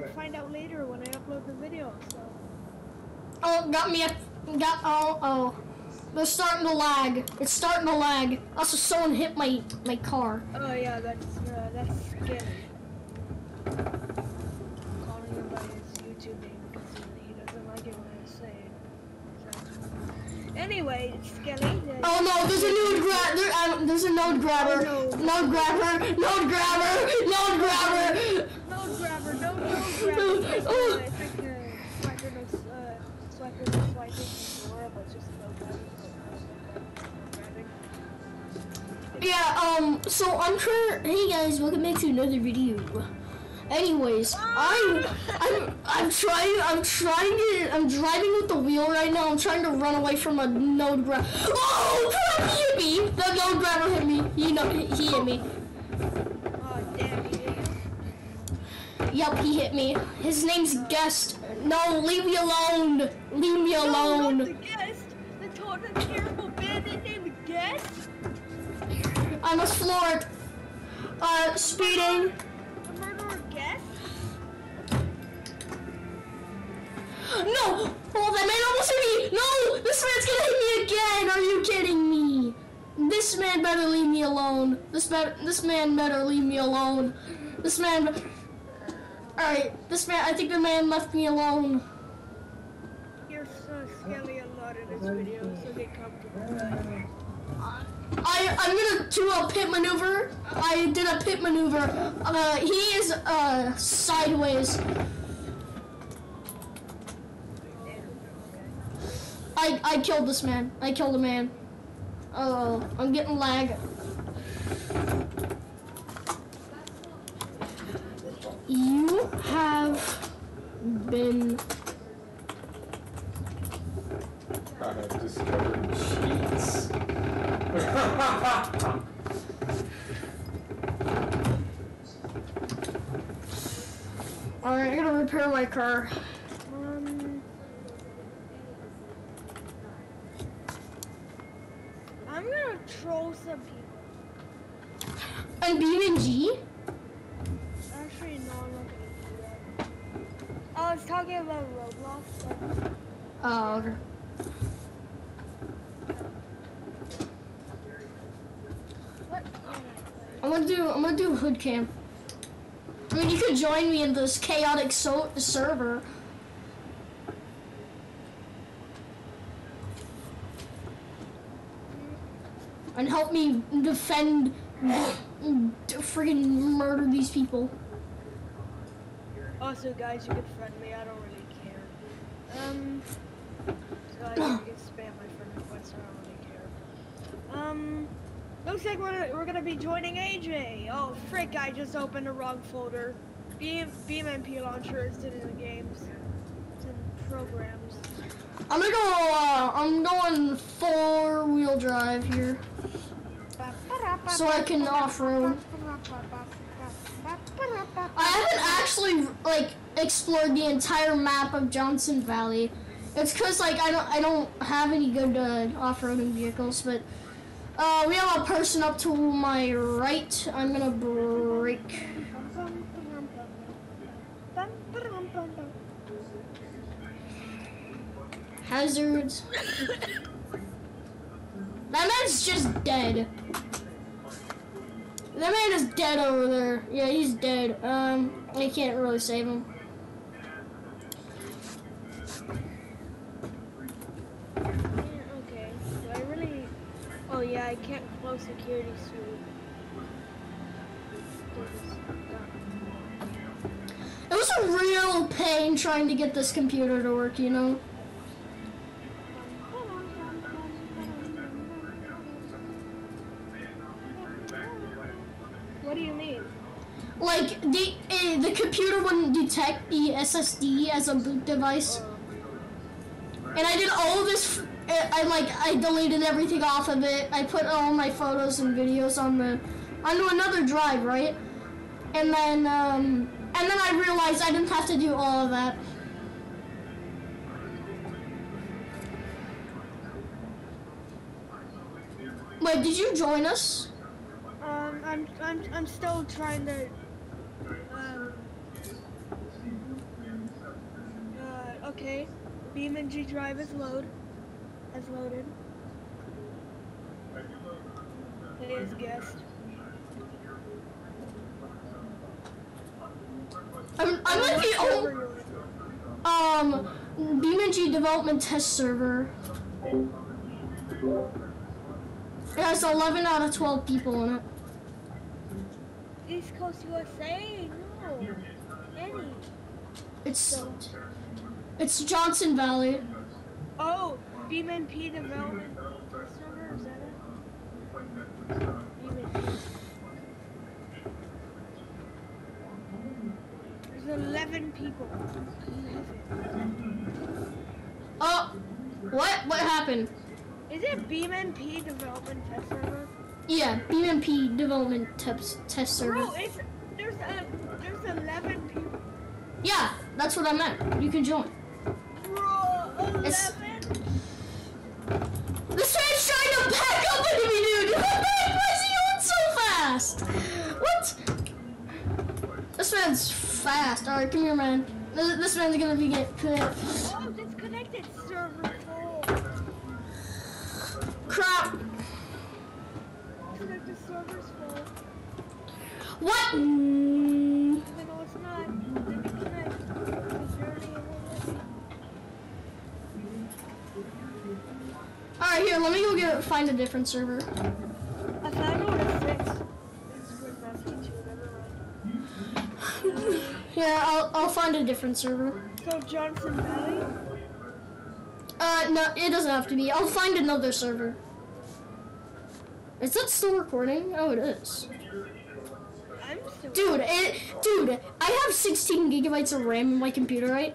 gonna find out later when I upload the video. So. Oh, got me a, got, oh, oh. They're starting to lag. It's starting to lag. Also, someone hit my, my car. Oh yeah, that's uh, that's scary. Calling him by his YouTube name because he doesn't like it when I say it. So. Anyway, Skelly. Oh no, there's a node grab. There, um, there's a node grabber. Oh, no. Node grabber. Node grabber. Node grabber. Node grabber, Yeah. Um. So I'm trying. Hey guys, welcome back to another video. Anyways, I'm I'm I'm trying I'm trying to I'm driving with the wheel right now. I'm trying to run away from a node grab. Oh crap! He hit me. The node grabber hit me. You know he he hit me. Oh damn, he hit you. Yep, he hit me. His name's Guest. No, leave me alone. Leave me No, alone. not the guest. The total terrible bandit named Guest. I must floor it. Uh, speeding. The murderer Guest. No! Oh, that man almost hit me! No! This man's gonna hit me again! Are you kidding me? This man better leave me alone. This better, this man better leave me alone. This man. Alright, this man. I think the man left me alone. You're so skelly a lot in this video, so get comfortable. I I'm gonna do a pit maneuver. I did a pit maneuver. Uh, he is uh sideways. I I killed this man. I killed a man. Oh, I'm getting lag. You have been I have discovered cheats. Alright, I gotta repair my car. Um, I'm gonna troll some people. And BeamNG? Actually, no, I'm not gonna do that. I was talking about Roblox. Like, Oh, okay. what? I'm gonna do I'm gonna do hood cam. I mean, you could join me in this chaotic so- server. And help me defend, friggin' murder these people. Also, guys, you can friend me. I don't really care. Um, guys, you can spam my friend requests. I don't really care. Um, looks like we're we're gonna be joining AJ. Oh, frick! I just opened the wrong folder. Beam BeamMP launcher is in the games. It's in programs. I'm gonna go. Uh, I'm going four wheel drive here, so I can off road. I haven't actually like explored the entire map of Johnson Valley. It's cause like I don't I don't have any good uh, off-roading vehicles, but uh, we have a person up to my right. I'm gonna brake. Hazards. That man's just dead. That man is dead over there. Yeah, he's dead. Um, I can't really save him. okay. Do I really? Oh yeah, I can't close security suite. It was a real pain trying to get this computer to work, you know? The, uh, the computer wouldn't detect the SSD as a boot device. And I did all this, uh, I like, I deleted everything off of it. I put all my photos and videos on the, onto another drive, right? And then, um, and then I realized I didn't have to do all of that. Wait, did you join us? Um, I'm I'm I'm still trying to um Okay. BeamNG drive is load. Has loaded. It is guest. I'm, I'm like the only, um, BeamNG development test server. It has 11 out of 12 people in it. East Coast USA. No. Any. It's, it's Johnson Valley. Oh, BeamMP development test server. Is that it? BeamMP. There's 11 people. Oh, what? What happened? Is it BeamMP development test server? Yeah, BeamMP development test test server. Bro, it's there's a there's 11 people. Yeah, that's what I meant. You can join. Bro, 11. It's- This man's trying to back up into me, dude. Why is he going so fast? What? This man's fast. All right, come here, man. This, this man's gonna be get. pissed. Oh, disconnected server. Crap. Disconnected server's full. What? Mm. No, it's not. Didn't connect. Because you're already in All right, here. Let me go get find a different server. I found one at six. It's with Matthew too, never mind. Yeah, I'll I'll find a different server. So Johnson Valley? Uh, no, it doesn't have to be. I'll find another server. Is that still recording? Oh, it is. Dude, it, dude, I have 16 gigabytes of RAM in my computer, right?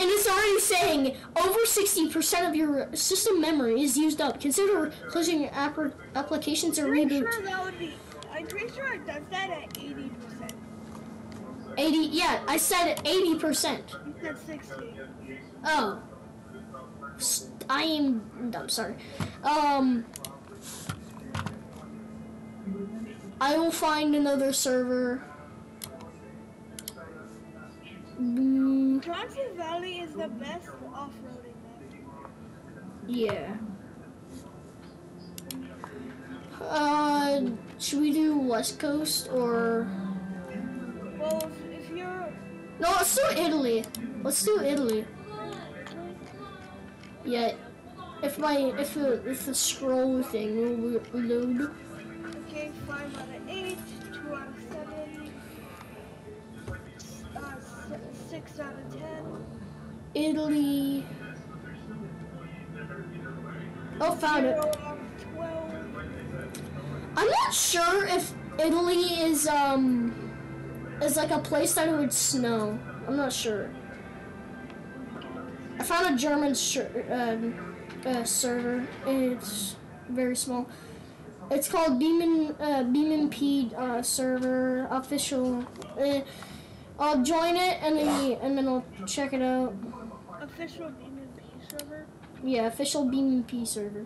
And it's already saying over 60% of your system memory is used up. Consider closing your app- applications or I'm pretty reboot. sure that would be I'm pretty sure it does that at eighty percent. 80, yeah, I said 80%. You said sixty. Oh. S- I am, I'm sorry. Um, I will find another server. Mm, Johnson Valley is the best off-roading map. yeah. Uh, should we do West Coast or Well, if, if you're no? Let's do Italy. Let's do Italy. Yeah. If my if the if the scroll thing will lo- load. Oh, found it. I'm not sure if Italy is um is like a place that would snow. I'm not sure. I found a German um, uh, server. It's very small. It's called Beeman uh, P uh, server official. Uh, I'll join it and then and then I'll check it out. Official BMP server. Yeah, official Beeman P server.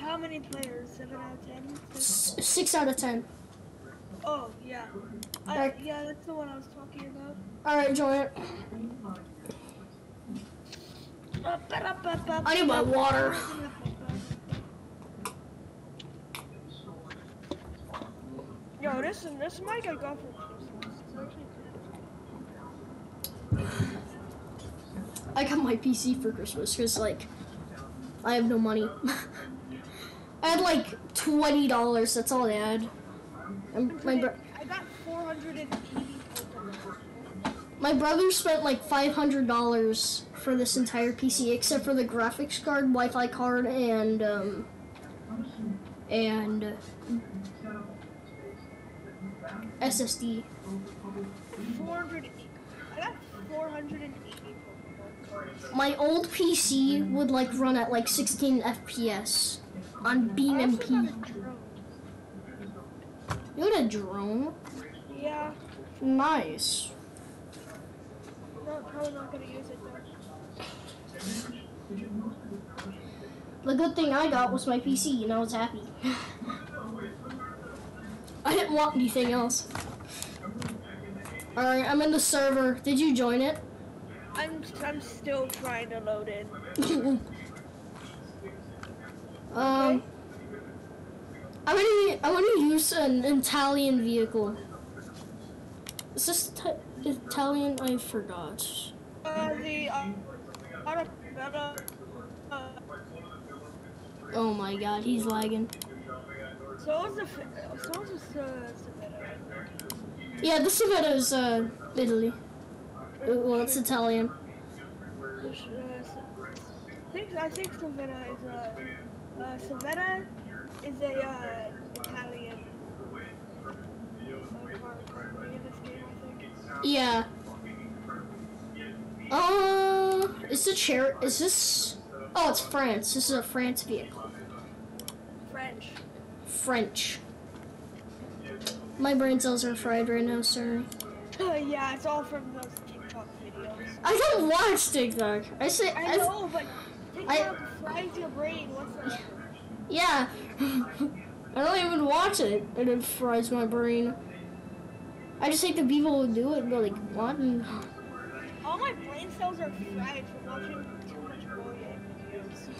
How many players? Seven out of ten. Six? Six out of ten. Oh yeah. I, yeah, that's the one I was talking about. All right, join it. I need my water. Yo, this this mic I got for Christmas. It's actually good. I got my PC for Christmas because like I have no money. I had like twenty dollars. That's all I had. And my bro- I got 480 my brother spent like five hundred dollars for this entire PC, except for the graphics card, Wi-Fi card, and um, and SSD. 480. I got 480 Pokemon cards. My old PC would like run at like 16 FPS on Beam MP. got a drone. You had a drone? Yeah, Nice. probably not gonna use it though. The good thing I got was my PC, and I was happy. I didn't want anything else. Alright, I'm in the server. Did you join it? I'm I'm still trying to load in. um, I'm gonna I'm gonna use an Italian vehicle. Is this Ita- Italian? I forgot. Uh, the uh, uh, Oh my god, he's lagging. so was the so was the uh, I. Yeah, this Civetta is uh Italy. Uh, Well, it's Italian. Uh, I think I think Savannah is a. uh Savannah is a uh, Italian uh, car company in this game, I think. Yeah. Uh, is it chair? Is this? Oh, it's France. This is a France vehicle. French. French. My brain cells are fried right now. Sorry. yeah, it's all from those. I don't watch TikTok. I say. I I, know, but TikTok fries your brain. What's that? yeah. I don't even watch it, and it fries my brain. I just hate the people who do it and go like, what? All my brain cells are fried from watching too much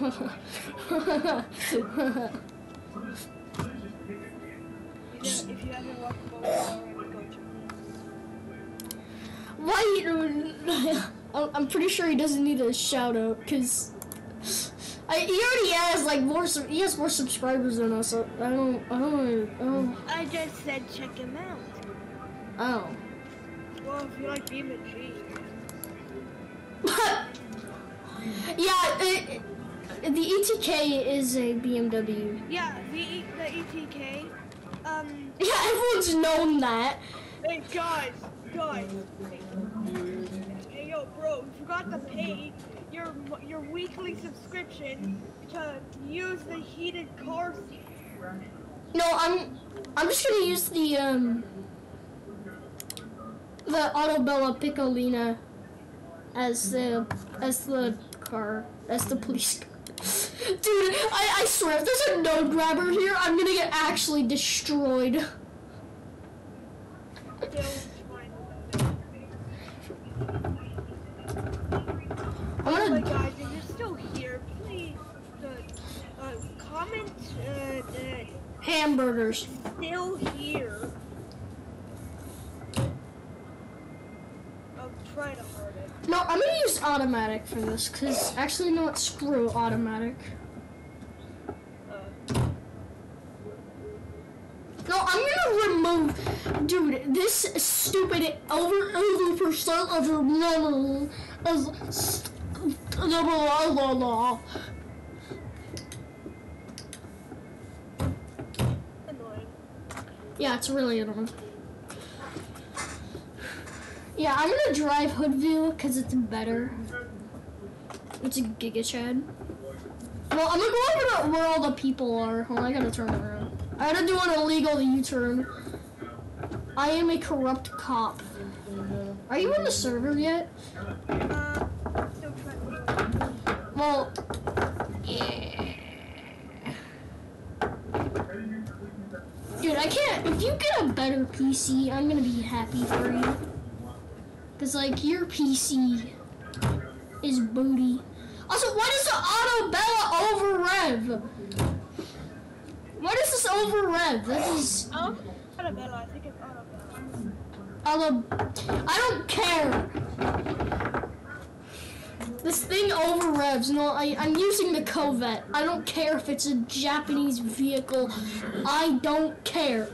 videos. If you haven't watched Boyan Why? I'm I'm pretty sure he doesn't need a shout out because I, he already has like more. He has more subscribers than us. So I don't. I don't. I don't. I just said check him out. Oh. Well, if you like G. yeah. It, the ETK is a BMW. Yeah, the E- the ETK. Um, Yeah, everyone's known that. hey guys, guys. Hey, yo, bro, you forgot to pay your your weekly subscription to use the heated car seat. No, I'm. I'm just gonna use the um. The Autobello Piccolina as the as the car as the police car. Dude, I, I swear, if there's a node grabber here, I'm gonna get actually destroyed. Still fine I'm Oh my gonna. if you're still here, please uh, uh, comment uh, that Hamburgers. still here. I'll try to hard it. No, I'm gonna use automatic for this, cause actually, no, what? Screw automatic. Uh, No, I'm gonna remove, dude. This stupid over eighty percent of your memory is. La, la, la. Yeah, it's really annoying. Yeah, I'm gonna drive hood view because it's better. It's a Giga Chad. Well, I'm gonna go over to where all the people are. Hold on, I gotta turn around. I gotta do an illegal U-turn. I am a corrupt cop. Are you in the server yet? Well, yeah. Dude, I can't. If you get a better PC, I'm gonna be happy for you. Cause like your PC is booty. Also, why does the Auto Bella over rev? What is this over rev? That is Oh, Arabella, I think it's Arabella. Auto. I don't care. This thing over revs. No, I, I'm using the Covet. I don't care if it's a Japanese vehicle. I don't care.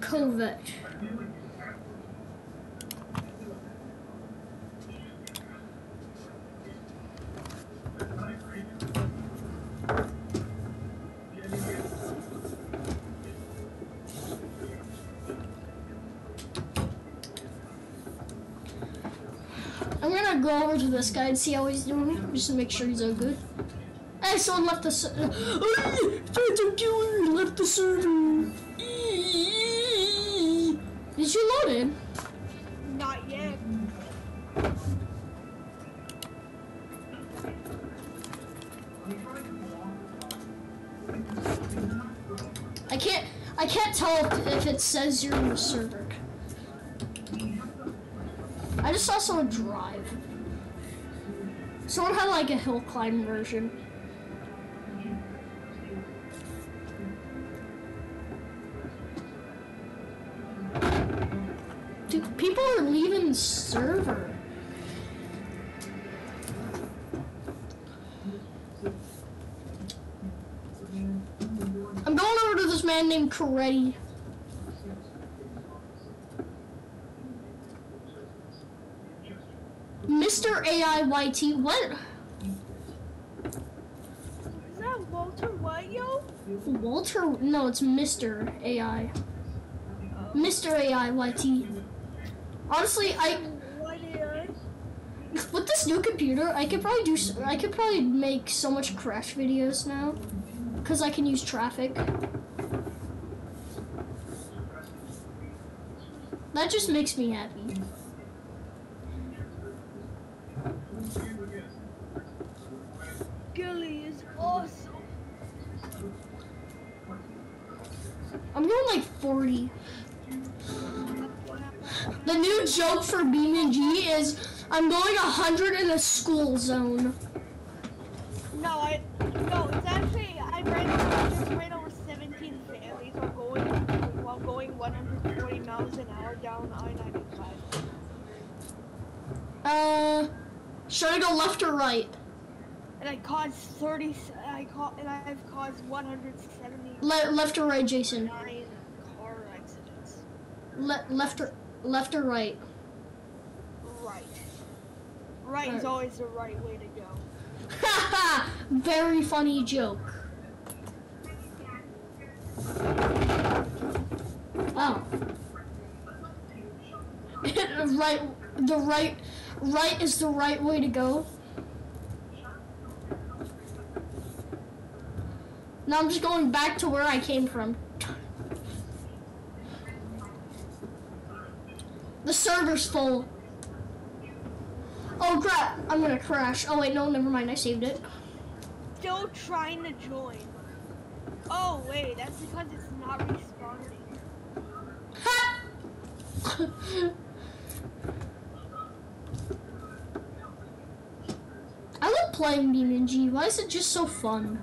Covet. I'm gonna go over to this guy and see how he's doing, just to make sure he's all good. Hey, someone left the server. Phantom Killer left the server. Did you load in? Not yet. I can't I can't tell if, if it says you're in the server. I just saw someone drive. Someone had like a hill climb version. Dude, people are leaving the server. I'm going over to this man named Coretti. AIYT, what? Is that Walter White, yo? Walter? No, it's Mr. AI. Oh. Mr. AIYT. Honestly, I with this new computer, I could probably do. I could probably make so much crash videos now, cause I can use traffic. That just makes me happy. I'm going 100 in a school zone. No, I no. It's actually I ran I just ran over 17 families while going while going 140 miles an hour down I-95. Uh, should I go left or right? And I caused 30. I ca- and I've caused 170. Le- left or right, Jason? car accidents. Le- left or left or? Right. Right is always the right way to go. Haha! Very funny joke. Oh. right, the right, right is the right way to go. Now I'm just going back to where I came from. The server's full. Oh crap, I'm gonna crash. Oh wait, no, never mind, I saved it. Still trying to join. Oh wait, that's because it's not responding. I love playing BeamNG. Why is it just so fun?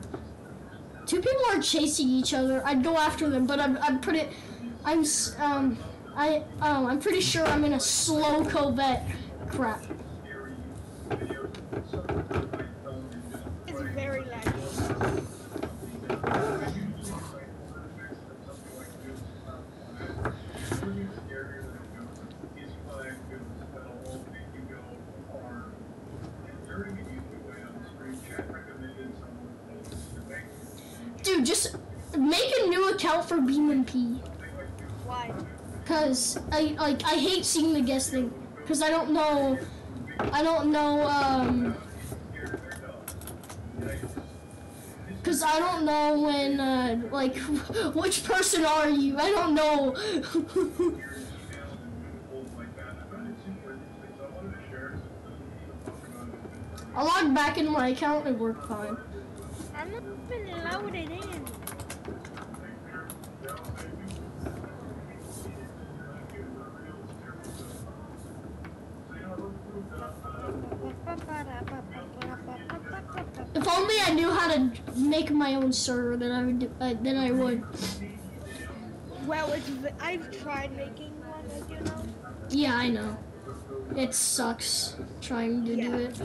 Two people are chasing each other. I'd go after them, but I'm, I'm pretty, I'm, um, I, um, I'm pretty sure I'm in a slow Corvette. Crap. It's very laggy. Dude, just make a new account Why? Cause I like I hate seeing the guest thing. Cause I don't know, I don't know. Um, Cause I don't know when uh, like which person are you? I don't know. I logged back into my account and it worked fine. I'm not even loaded in. If only I knew how to make my own server, then I would. Do, uh, then I would. Well, it's I've tried making one, as you know. Yeah, I know. It sucks trying to Yeah. do it.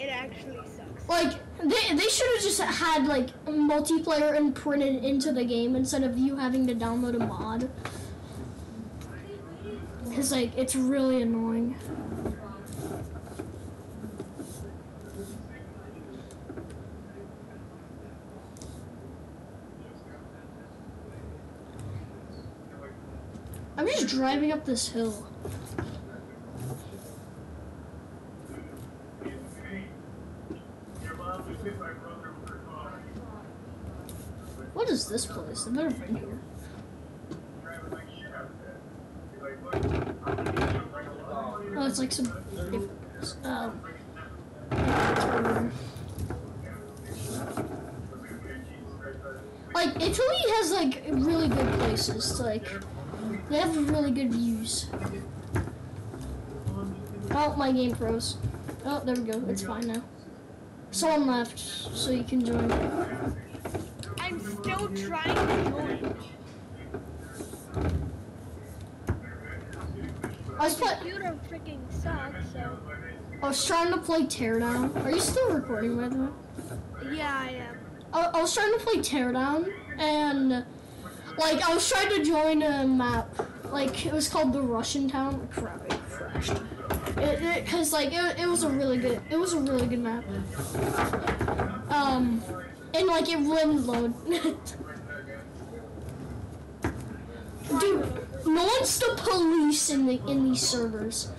It actually sucks. Like they they should have just had like multiplayer imprinted into the game instead of you having to download a mod. Cause like it's really annoying. I'm just driving up this hill. What is this place? I've never been here. Oh, it's like some. Um, like Italy has like really good places. To, like they have really good views. Oh, my game froze. Oh, there we go. It's fine now. Someone left, so you can join. I'm still trying to join. I was, Computer freaking sucks, so. I was trying to play Teardown. Are you still recording, by the way? Yeah, I am. I, I was trying to play Teardown, and like I was trying to join a map. Like it was called the Russian Town. Crap, it crashed. It, it cause like it, it was a really good it was a really good map. Um, and like it wouldn't load. Dude, no one's the police in the in these servers.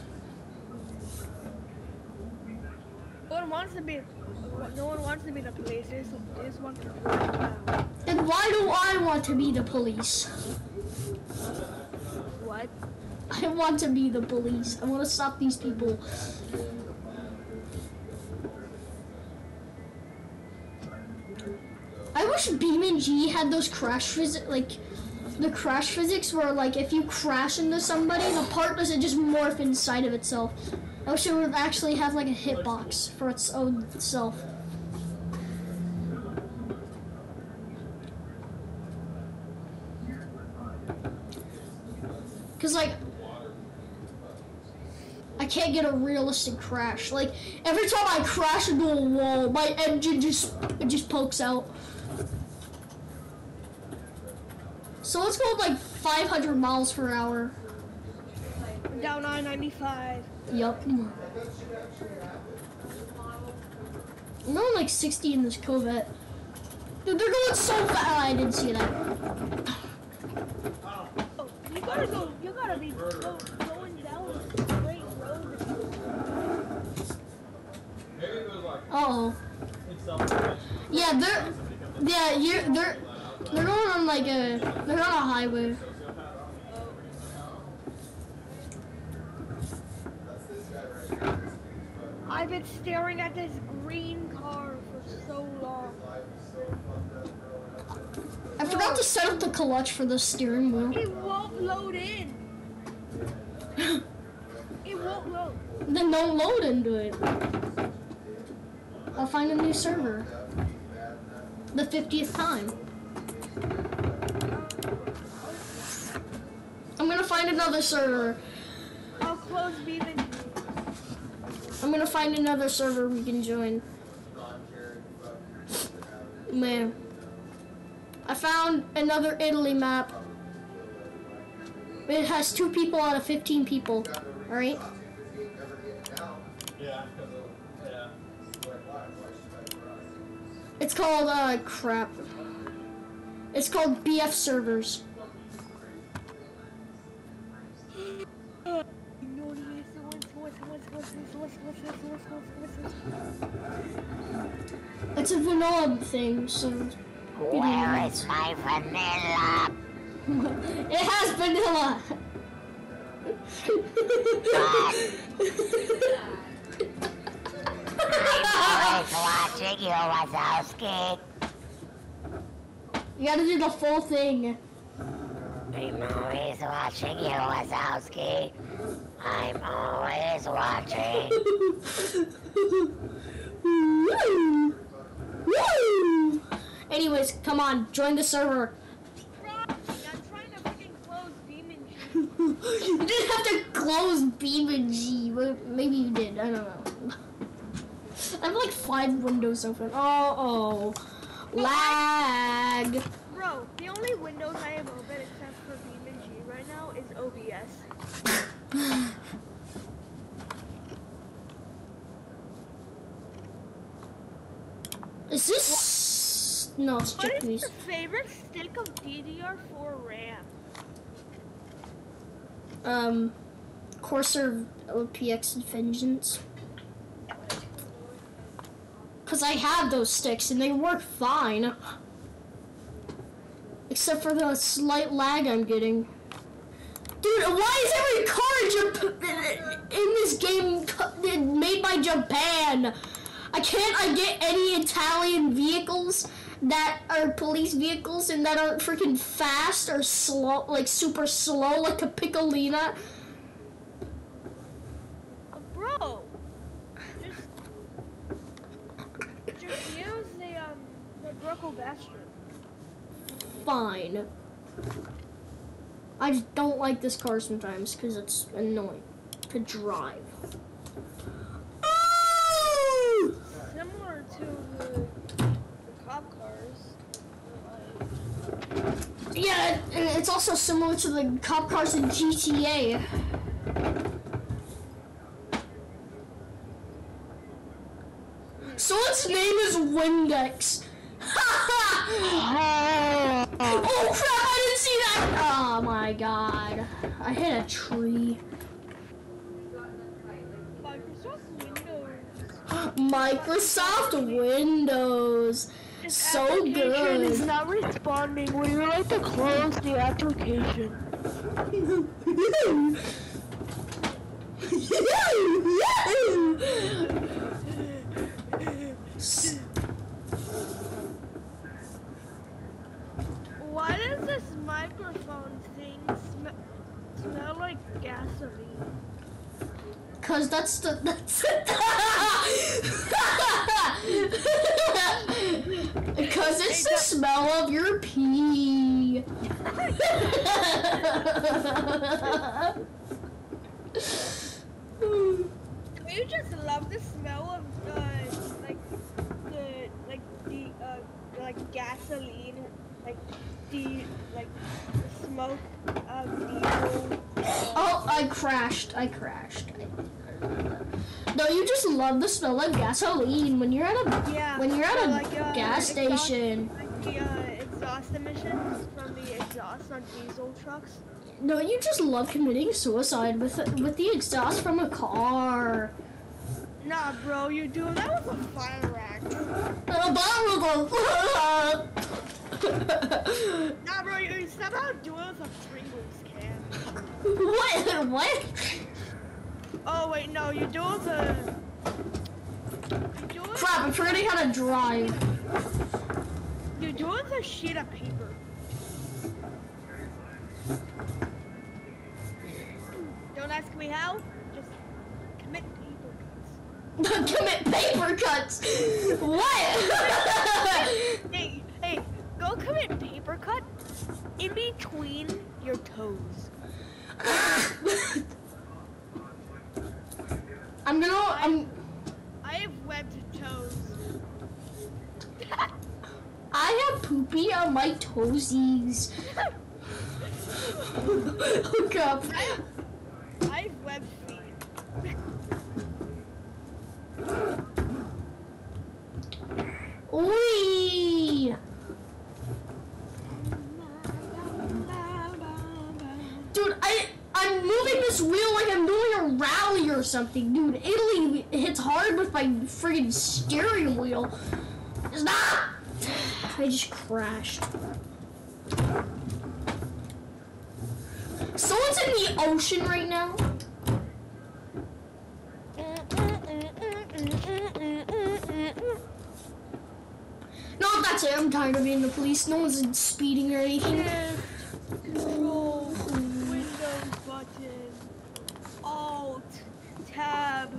One wants to be. No one wants to be the police. They just, they just want to. Uh, And why do I want to be the police? what? I want to be the police. I want to stop these people. I wish BeamNG had those crash physics, like the crash physics where like if you crash into somebody, the part doesn't just morph inside of itself. I wish it would actually have like a hitbox for its own self. Cause like I can't get a realistic crash. Like every time I crash into a wall, my engine just it just pokes out. So let's go like 500 miles per hour. Down I 95. Yup. I'm going like 60 in this Corvette. Dude, they're going so fast. Oh, I didn't see that. Oh, you gotta go. You gotta be go, going down a straight road. Uh oh. Yeah, they're yeah, you're they're they're going on like a they're on a highway. I've been staring at this green car for so long. I forgot to set up the clutch for the steering wheel. It won't load in. It won't load. Then don't load into it. I'll find a new server. The 50th time. I'm gonna find another server. I'll close beaming. I'm gonna find another server we can join. Man. I found another Italy map. It has two people out of 15 people. Alright? Yeah. Yeah. It's called, uh, crap. It's called BF servers. It's a vanilla thing, so. Where is my vanilla? it has vanilla! Always watching you, Wazowski. you gotta do the full thing. I'm always watching you, Wazowski. I'm always watching. Woo! Woo! Anyways, come on, join the server. Rob, I'm trying to freaking close beaming. you didn't have to close BeamNG. Maybe you did. I don't know. I have like five windows open. Oh, oh. Lag. Bro, the only windows I have open except for BeamNG right now is OBS. Is this? No, it's What is your favorite stick of DDR4 RAM? Um, Corsair PX Vengeance. Cause I have those sticks and they work fine. Except for the slight lag I'm getting. Dude, why is every car in, Jap- uh, in this game uh, made by Japan? I can't I get any Italian vehicles that are police vehicles and that aren't freaking fast or slow, like super slow, like a Piccolina. Uh, bro, just just use the um Bastion. Fine. I just don't like this car sometimes because it's annoying to drive. Similar to the, the cop cars. Yeah, and it's also similar to the cop cars in GTA. Someone's name is Windex. Oh. oh crap, I didn't see that! Oh my god. I hit a tree. Microsoft Windows. This So good. is not responding. Would you like to close the application? Why does this microphone thing sm- smell like gasoline? Cause that's the that's Cause it's the smell of your pee. Do you just love the smell of uh, like the like the uh, like gasoline, like the like the smoke of uh, oh, I crashed. I crashed. No, you just love the smell of gasoline when you're at a Yeah. when you're at so, a like, uh, gas exhaust- station. Like the uh, exhaust emissions from the exhaust on diesel trucks. No, you just love committing suicide with with the exhaust from a car. Nah, bro, you're doing that with a fire axe. A bottle goes. Nah, bro, you're somehow doing it with Pringles can. what? What? Oh wait, no, doing the. You're doing, Crap! I'm forgetting how to drive. you're doing the sheet of paper. Don't ask me how. Just commit paper cuts. Commit paper cuts. What? Go commit paper cut in between your toes. I'm gonna. I'm. I have webbed toes. I have poopy on my toesies. oh crap. I have, I have webbed feet. Wee. Dude, I I'm moving this wheel like I'm doing a rally or something, dude. Italy hits hard with my friggin' steering wheel. Stop! I just crashed. Someone's in the ocean right now. No, that's it. I'm tired of being the police. No one's speeding or anything. Shift, Control, Windows button, Alt, Tab,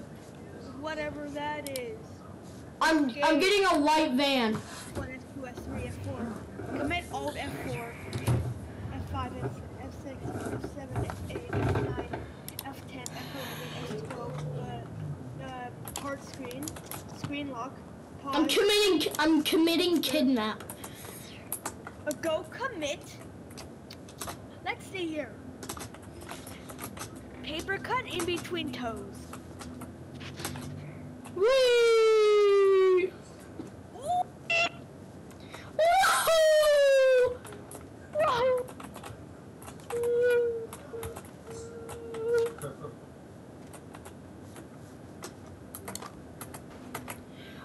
whatever that is. I'm I'm getting a white van. One, F2, F3, F4. Commit Alt F4, F5, F, F6, F7, F8, F9, F10, F11, F12. Uh, uh, hard screen, screen lock. Pause. I'm committing I'm committing kidnap. Uh, go commit. Let's see here. Paper cut in between toes. Whee! Woohoo! Woohoo!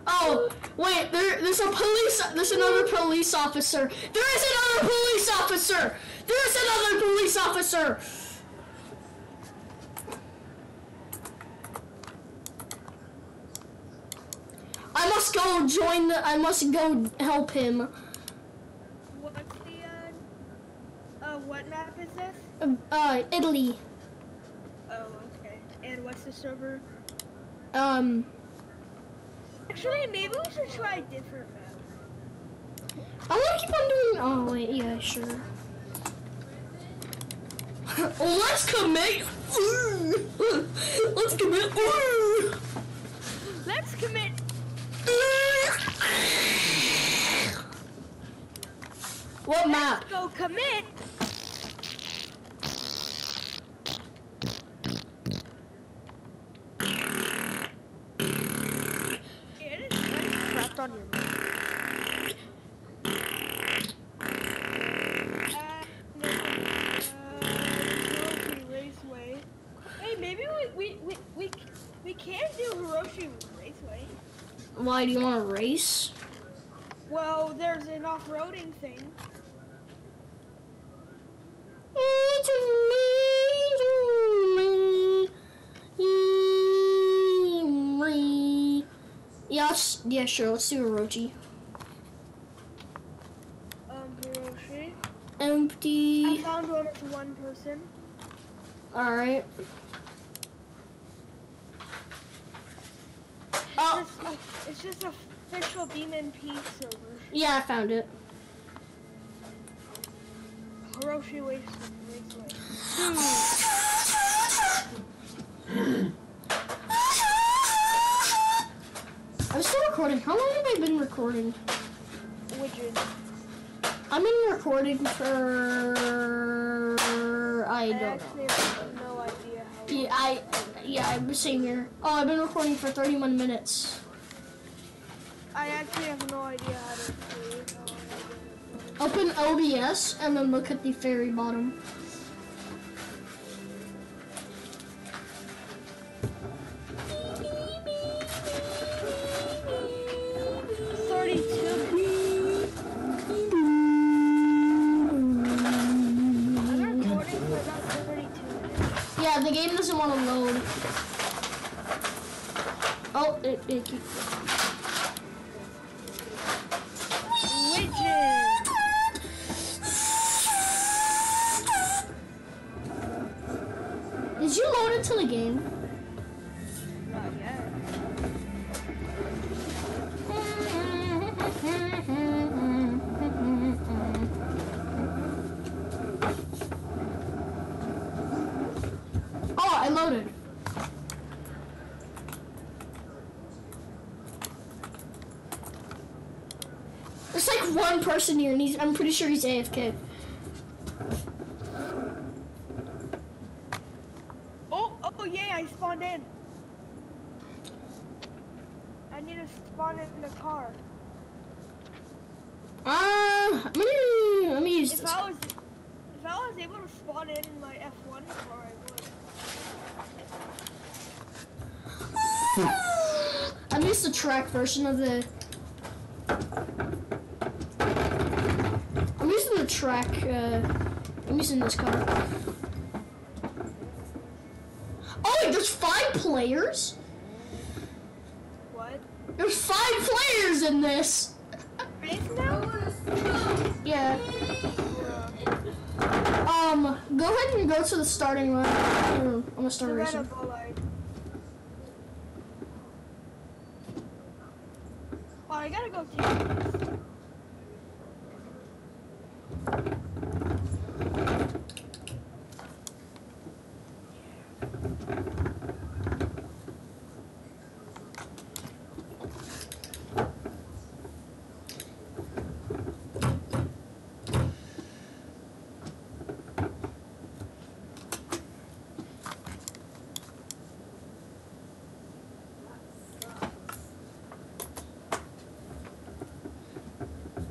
Oh, wait, there, there's a police, there's another police officer. There is another police officer! There is another police officer! join the. I must go help him. What's the? Uh, uh what map is this? Uh, uh, Italy. Oh, okay. And what's the server? Um. Actually, maybe we should try a different map. I'm gonna keep on doing. Oh wait, yeah, sure. Let's commit. Let's commit. Can do Hirochi Raceway. Why do you want to race? Well, there's an off-roading thing. Yeah, sure. Let's do Orochi. Um, Hirochi. I Empty. found one one person. All right. Oh, It's just, a, it's just official BeamMP server. yeah, I found it. Hirochi Race, Raceway. I'm still recording. How long have I been recording? Widget. I've been recording for I I don't know. actually have no idea how. Yeah, I yeah, I'm sitting here. Oh, I've been recording for 31 minutes. I actually have no idea how to I Open OBS and then look at the very bottom. Into the game? Not yet. Oh, I loaded. There's like one person here, and he's, I'm pretty sure he's AFK. Oh, oh yeah, I spawned in. I need to spawn in the car. Uh, let me, let me use If this. I was, if I was able to spawn in in my F1 car, I would. I'm used version of the. I'm using the track. Uh, I'm using this car. Oh wait, there's five players. What? There's five players in this. Yeah. Um, go ahead and go to the starting line. I'm gonna start racing. Bullard. Oh, I gotta go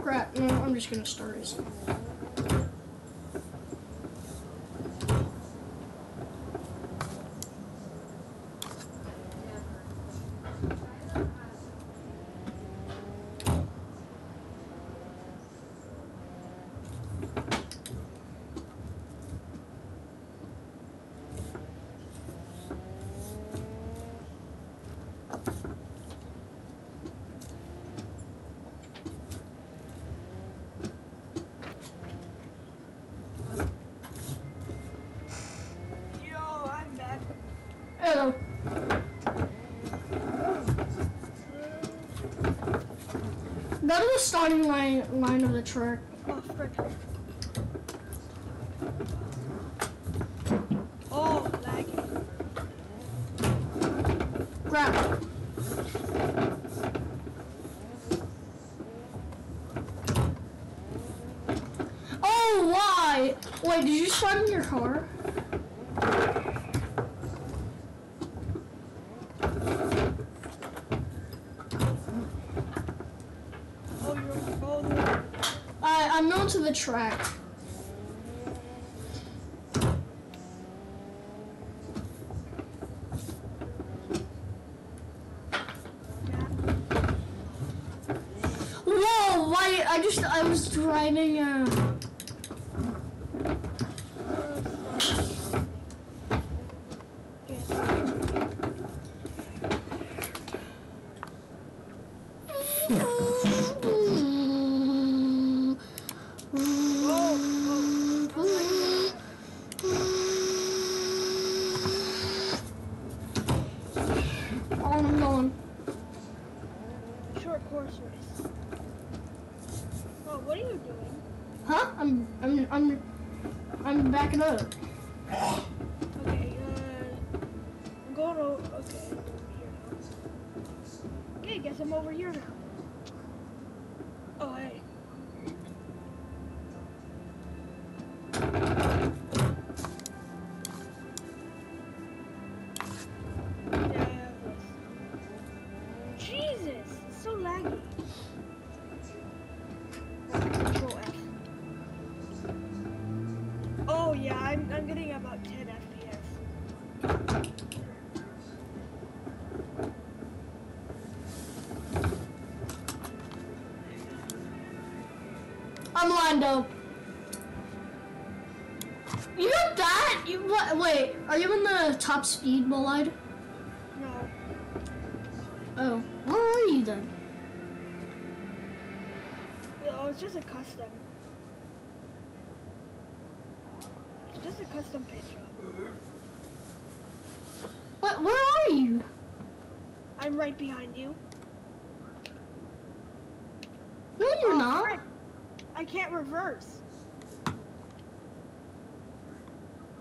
Crap, no, I'm just gonna start racing. Starting line line of the track. Oh, frick. Oh. Oh, why? Wait, did you start in your car? Oh, you're oh, the- I I'm known to the track. Whoa! Why? I just I was driving. Uh, on and on. short course race. Oh, what are you doing? Huh? I'm I'm I'm I'm backing up. Okay, uh, I'm going over. Okay, over here now. Okay, guess I'm over here now. Oh, hey. Up. You got that? You what? Wait, are you in the top speed, Bolide? No, Oh, where are you then? oh, it's just a custom. It's just a custom job. What? Where are you? I'm right behind you. No, you're Oh, not. frick. I can't reverse.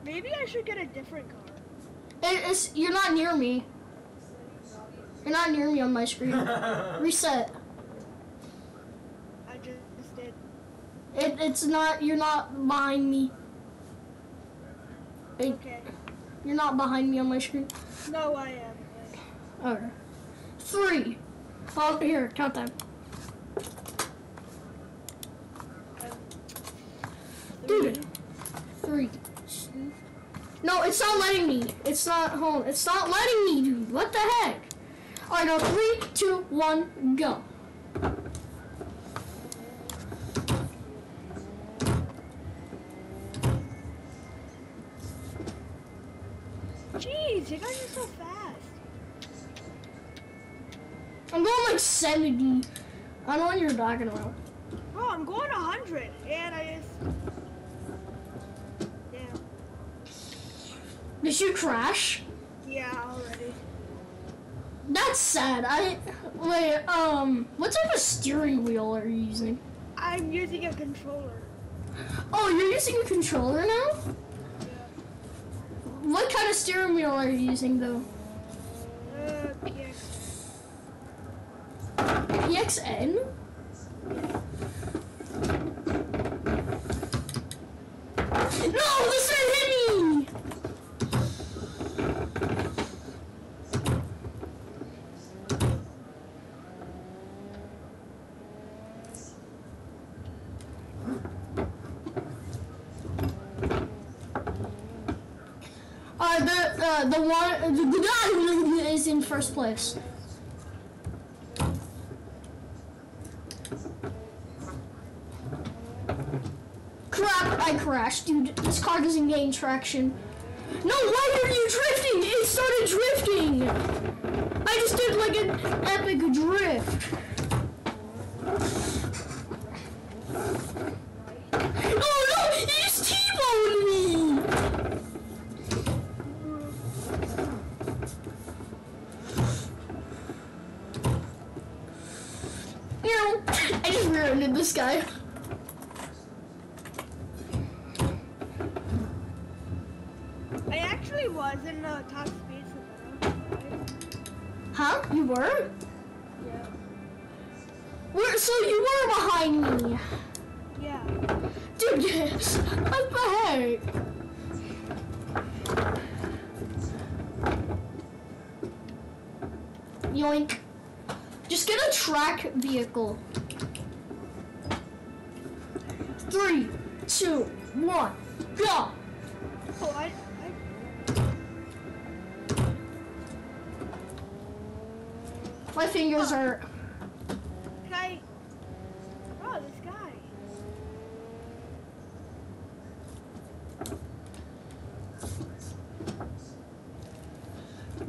Maybe I should get a different car. It, it's you're not near me. You're not near me on my screen. Reset. I just did. It, it's not. You're not behind me. It, Okay. you're not behind me on my screen. No, I am. Okay. Three. Oh, here, count them. Dude. Three. No, it's not letting me. It's not home. It's not letting me, dude. What the heck? All right, now three, two, one, go. Jeez, you guys are so fast. I'm going like 70. I don't know what you're talking about. Oh, I'm going 100, and I just. Did you crash? Yeah, already. That's sad. I wait. Um, what type of steering wheel are you using? I'm using a controller. Oh, you're using a controller now. Yeah. What kind of steering wheel are you using though? Uh, PX. PXN? No, this thing hit me! Uh, the one the is in first place. Crap! I crashed, dude. This car doesn't gain traction. No, why are you drifting? It started drifting. I just did like an epic drift. Ew! I just rear-ended this guy. I actually was in the top speed Huh? You were? Yeah. Where, so you were behind me. Yeah. Dude, yes. what the heck? Yoink. Just get a track vehicle. Three, two, one, go! Oh, I, I My fingers are. Can I? Oh, this guy.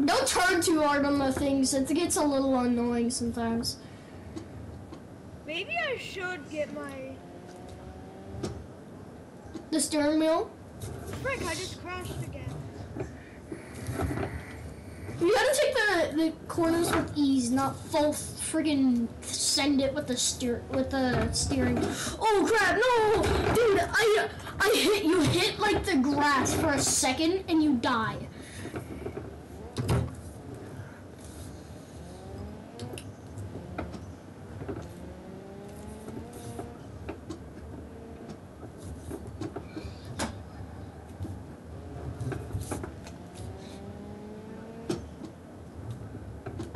Don't turn too hard on the things. It gets a little annoying sometimes. Maybe I should get my. The steering wheel. Frick! I just crashed again. You gotta take the, the corners with ease, not full friggin' send it with the steer with the steering. Oh crap! No, dude, I I hit you hit like the grass for a second and you die.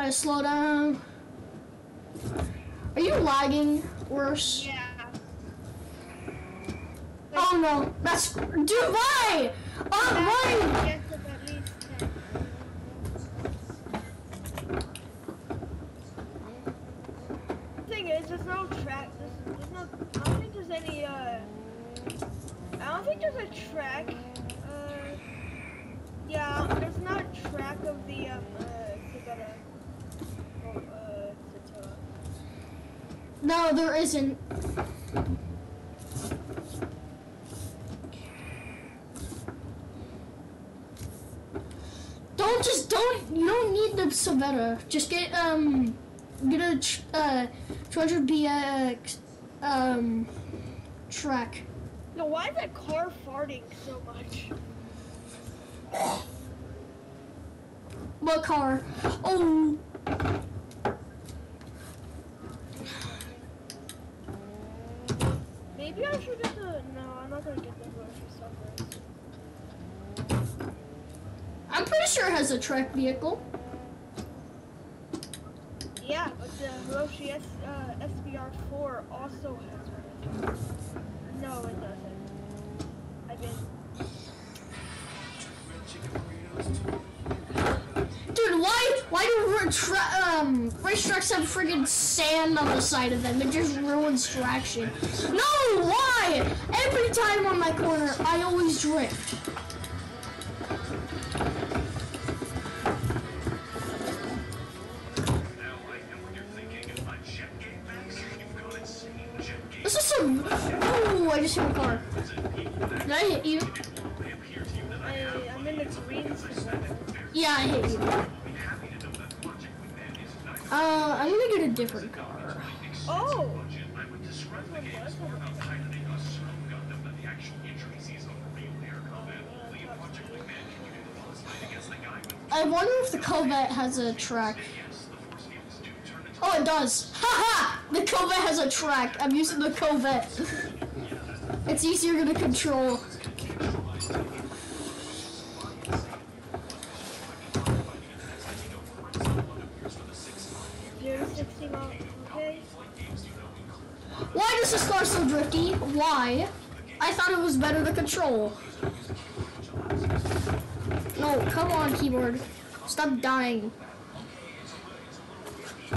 I slow down. Are you lagging worse? Yeah. Oh no, that's dude. Why? Oh, why? Yes, of at least 10. Thing is, there's no track. There's, there's no. I don't think there's any. Uh, I don't think there's a track. Uh, yeah, there's not a track of the um. Uh, Sagara. Oh, uh, Satora. No, there isn't. Don't just don't. You don't need the Civetta. Just get um, get a tr- uh, 200 BX um, track. No, why is that car farting so much? What car? Oh, Maybe I should get the. No, I'm not gonna get the grocery store first. I'm pretty sure it has a track vehicle. Yeah, but the Hirochi S, uh, SBR4 also has one. No, it doesn't. I've been. Dude, why why do um racetracks have friggin' sand on the side of them? It just ruins traction. No, why? Every time on my corner, I always drift. Different car. Oh! I wonder if the Corvette has a track. Oh, it does. Haha! The Corvette has a track. I'm using the Corvette. it's easier to control. Zero to 60 mile. Okay. Why does this car so drifty? Why? I thought it was better to control. No, come on, keyboard. Stop dying. I,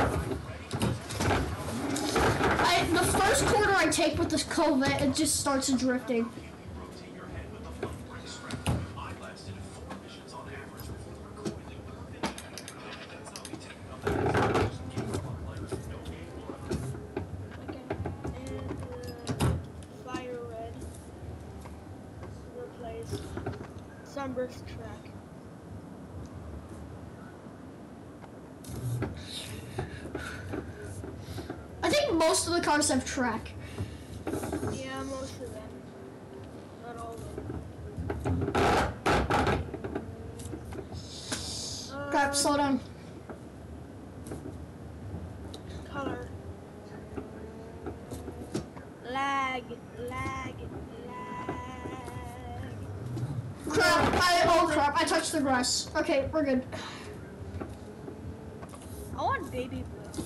the first corner I take with this Corvette, it just starts drifting. Okay. And uh, fire red. Replace sunburst track. I think cars have track. Yeah, most of them. Not all of them. Crap, Um, slow down. Color. Lag, lag, lag. Crap, I, oh crap, I touched the grass. Okay, we're good. I want baby blue.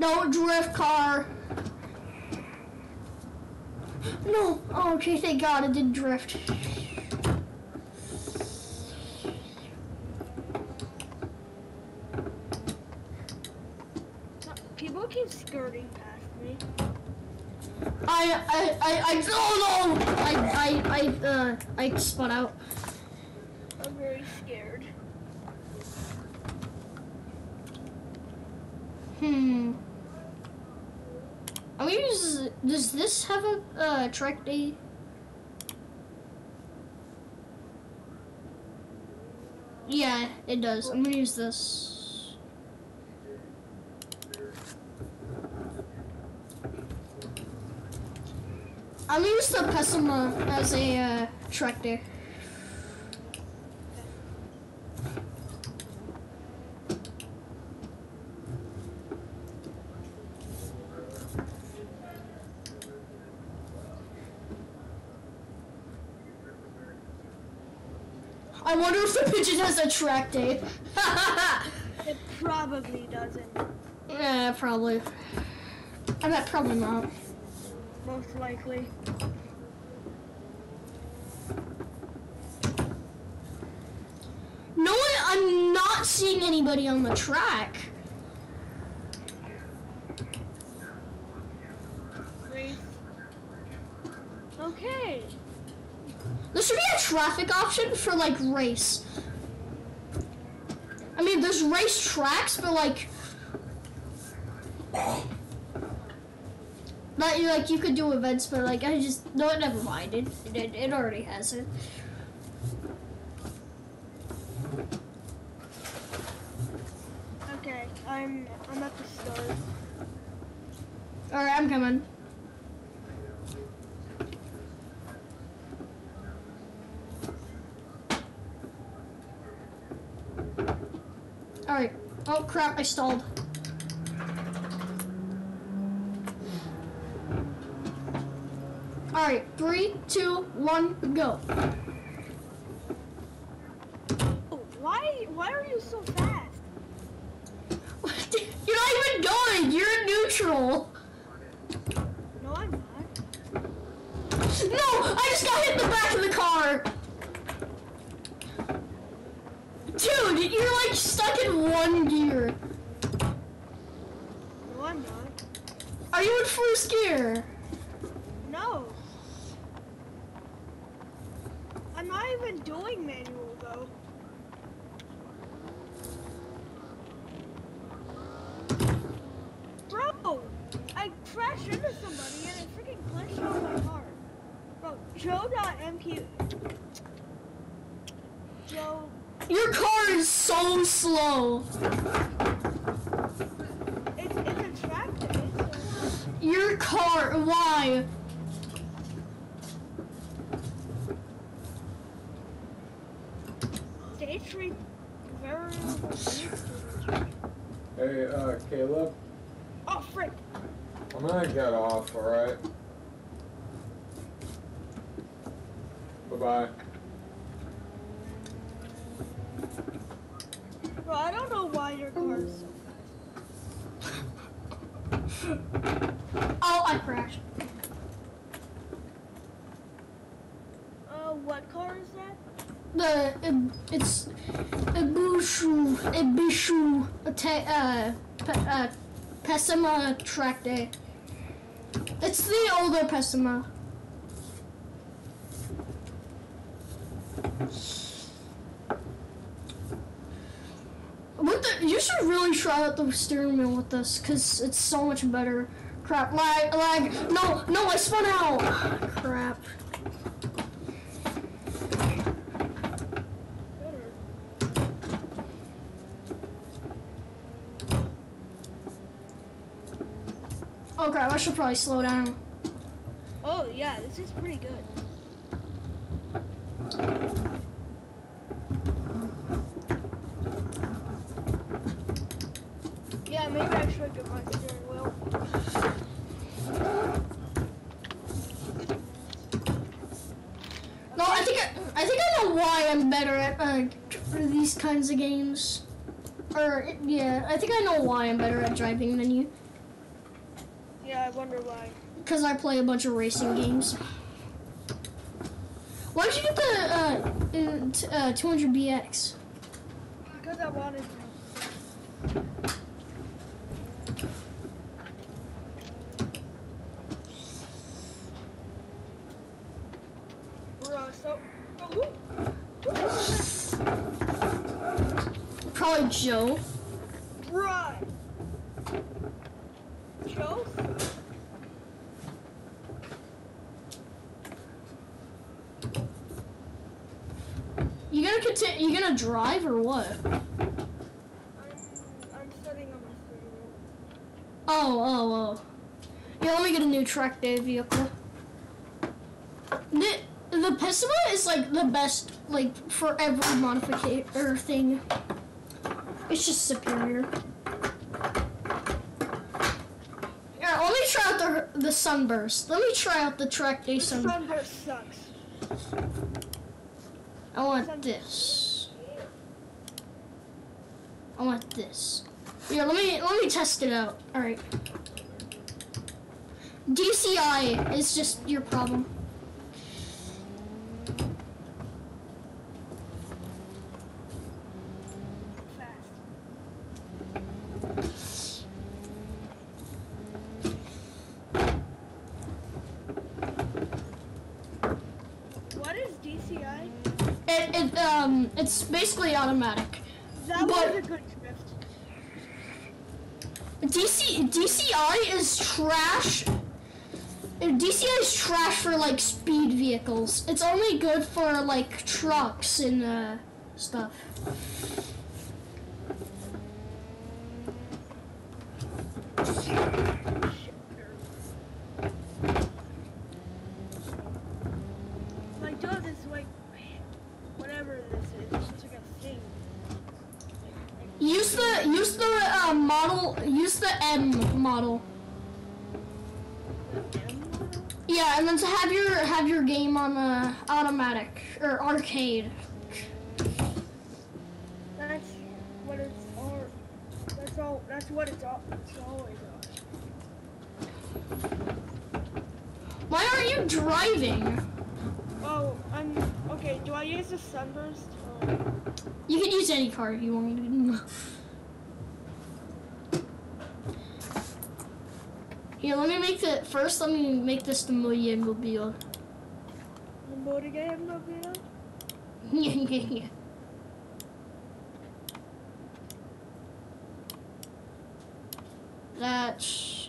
No, drift car. No, oh, okay, thank God it did drift. People keep skirting past me. I, I, I, I, oh no! I, I, I, uh, I spun out. I'm very scared. Hmm. I'm gonna use, does this have a, uh, track day? Yeah, it does. I'm gonna use this. Gonna use the Pessima as a, uh, track day. I wonder if the pigeon has a track day. It probably doesn't. yeah, probably. I bet probably not. Most likely. No one, I'm not seeing anybody on the track. Race. Okay. There should be a traffic option for like race. There's race tracks, but like, not like you could do events, but like I just no, never mind. It it, it already has it. Okay. I'm I'm at the start. All right, I'm coming. All right. Oh crap! I stalled. All right, three, two, one, go. Oh, why why are you so fast? You're not even going. You're in neutral. No, I'm not. No, I just got hit in the back of the car. Dude, you're like stuck in one gear. No, I'm not. Are you in first gear? No. I'm not even doing manual though. Bro, I crashed into somebody and it freaking glitched out my car. Bro, Joe.mp. Joe. Your car is so slow. It's, it's a track day, so. Your car, why? Stage three. Very. needs to- Hey, uh, Caleb, Oh, frick. I'm gonna get off, alright? Bye bye. Bro, I don't know why your car is so fast. Oh, I crashed. Uh, what car is that? The uh, it's Ibushu Ate- uh, Pe- uh Pessima track day. It's the older Pessima. With the, you should really try out the steering wheel with this, cause it's so much better. Crap, lag, lag. No, no, I spun out. Crap. Oh crap, I should probably slow down. Oh yeah, this is pretty good. Yeah, maybe I should get my steering wheel. No, I think I, I think I know why I'm better at uh, these kinds of games. Or yeah, I think I know why I'm better at driving than you. I wonder why. Because I play a bunch of racing games. Why did you get the uh, in- t- uh, 200BX? Because I wanted to. Bruh, so. oh, who- who is Probably Joe. that? Bruh! Joe? You gonna continue? You gonna drive or what? I'm, I'm setting up my. Oh, oh, oh. Yeah, let me get a new track day vehicle. The the Pessima is like the best like for every modification or thing. It's just superior. Yeah, let me try out the the sunburst. Let me try out the track day sun. Sunburst sucks. I want this. I want this. Yeah, let me let me test it out. All right. DCI is just your problem. What is DCI? It, it um it's basically automatic. That But- was a good drift. DC DCI is trash. DCI is trash for like speed vehicles. It's only good for like trucks and uh, stuff. My dog is like, whatever this is, it's just like a thing. Use the use the uh, model. Use the M model. Yeah, and then to have your have your game on the automatic or arcade. That's what it's all. That's all. That's what it's all. It's always on. Why aren't you driving? Oh, I'm okay. Do I use the sunburst? Oh, You can use any car if you want me to. Here, let me make it first. Let me make this the Million Mobile. the motor game, no video. Yeah, yeah, yeah. That's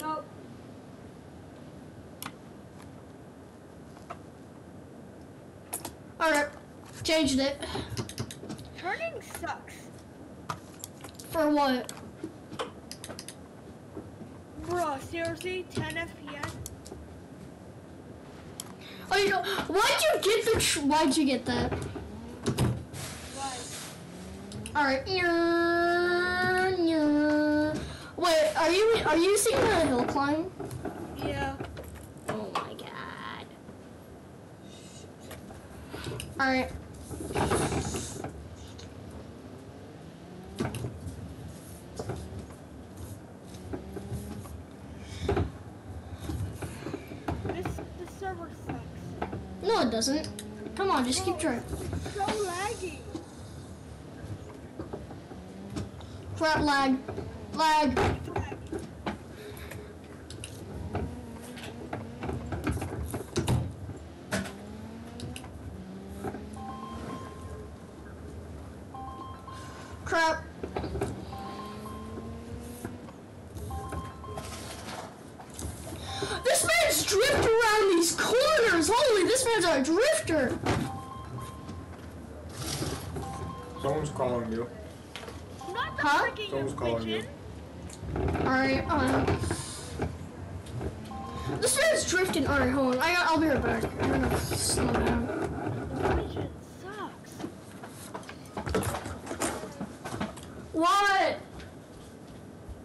No. all right. Changed it Sucks. for what? Bruh, seriously, 10 FPS. Oh, you know, why'd you get the? Tr- why'd you get that? Why? All right. Yeah, nya. Wait, are you are you using the hill climb? Yeah. Oh my god. All right. This the server sucks. No, it doesn't. Come on, just keep trying. So laggy. Crap, lag, lag.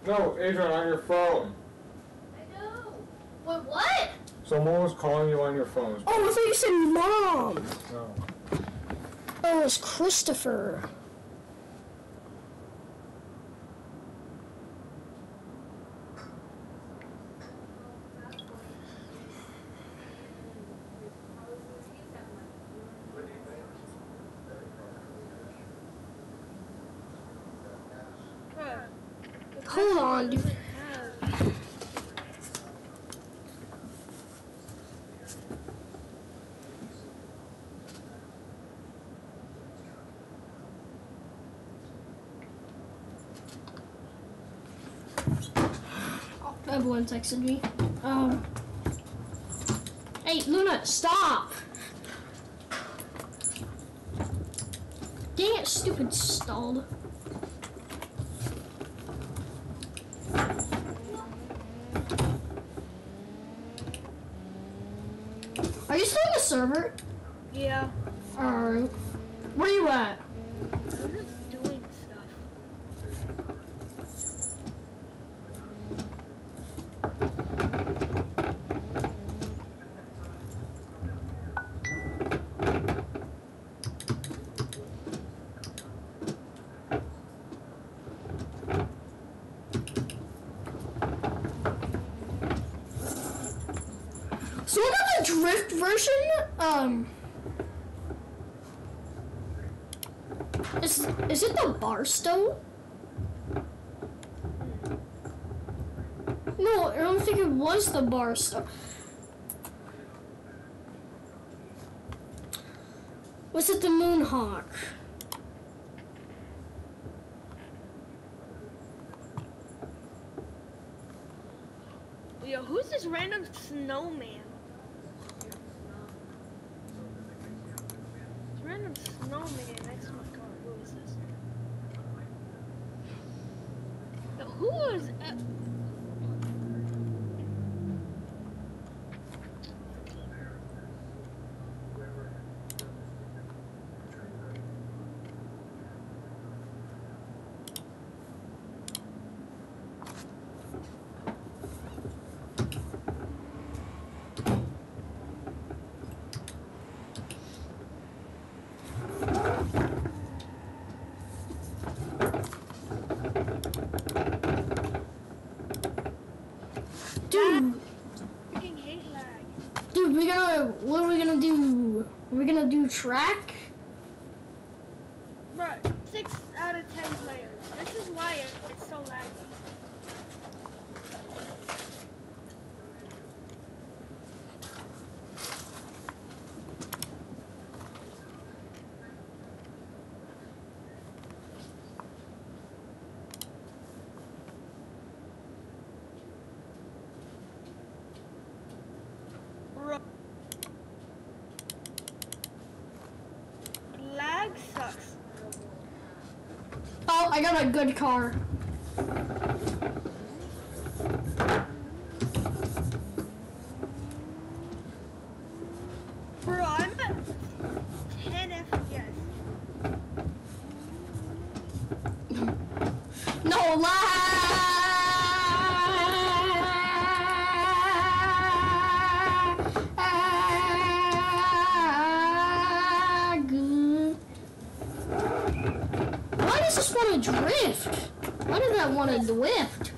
No, Adrian, on your phone. I know. What? What? Someone was calling you on your phone. Oh, I thought you said mom. No. Oh, it's Christopher. Huh. Hold on, dude. Have- Everyone texted me. Um. Hey, Luna, stop! Dang it, stupid stalled. Are you still on the server? Yeah. Alright. Where you at? I'm just doing stuff. So what about the drift version? Um. Is is it the Barstow? No, I don't think it was the bar stuff. Was it the Moonhawk? Yo, who's this random snowman? Random snowman next to my car. Who is this? Yo, who is? Uh, Dude, freaking hate lag. dude, we gonna. What are we gonna do? we're gonna do track? Bro, six out of ten players. This is why it- it's so laggy. Bro. Lag sucks. Oh, I got a good car. Bro, I'm at 10 FPS. No lag. This want to drift? Why does that want to drift?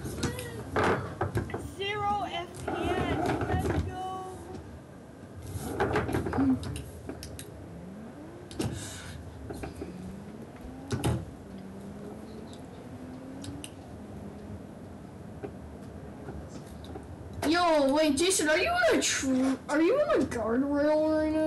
Zero FPS. Let's go. Yo, wait, Jason, are you in a tr- Are you in a guardrail right now?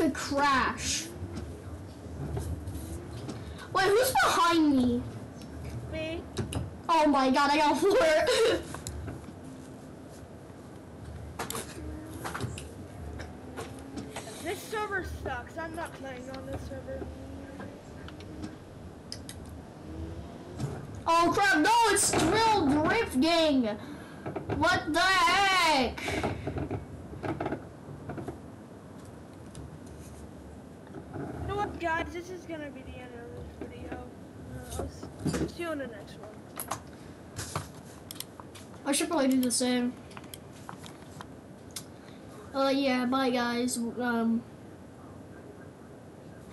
to crash. Wait, who's behind me? Me. Oh my god, I got four. So, say. Uh, yeah, bye guys. Um,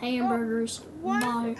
hamburgers. Bye.